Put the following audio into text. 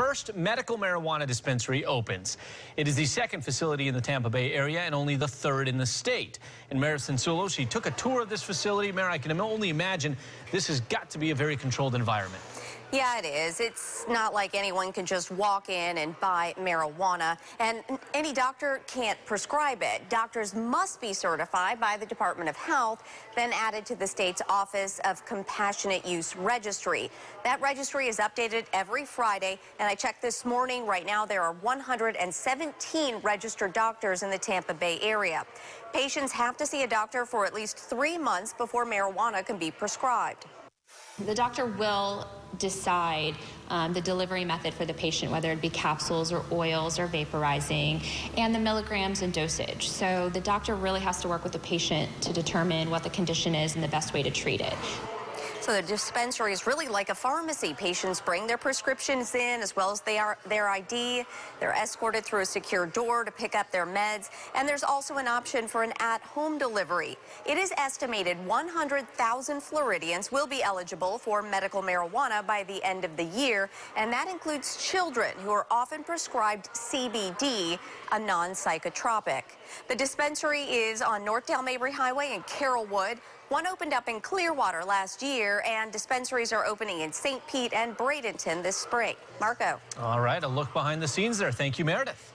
first medical marijuana dispensary opens. It is the second facility in the Tampa Bay area and only the third in the state. And Mayor Cianciullo, she took a tour of this facility. Mayor, I can only imagine this has got to be a very controlled environment. Yeah, it is. It's not like anyone can just walk in and buy marijuana, and any doctor can't prescribe it. Doctors must be certified by the Department of Health, then added to the state's Office of Compassionate Use Registry. That registry is updated every Friday, and I checked this morning. Right now, there are 117 registered doctors in the Tampa Bay area. Patients have to see a doctor for at least three months before marijuana can be prescribed. The doctor will decide um, the delivery method for the patient, whether it be capsules or oils or vaporizing, and the milligrams and dosage. So the doctor really has to work with the patient to determine what the condition is and the best way to treat it. So the dispensary is really like a pharmacy. Patients bring their prescriptions in as well as they are, their ID. They're escorted through a secure door to pick up their meds. And there's also an option for an at-home delivery. It is estimated 100,000 Floridians will be eligible for medical marijuana by the end of the year. And that includes children who are often prescribed CBD, a non-psychotropic. The dispensary is on North Dale Mabry Highway in Carrollwood. One opened up in Clearwater last year, and dispensaries are opening in St. Pete and Bradenton this spring. Marco. All right, a look behind the scenes there. Thank you, Meredith.